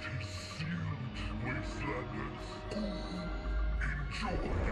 consumed with sadness. Enjoy!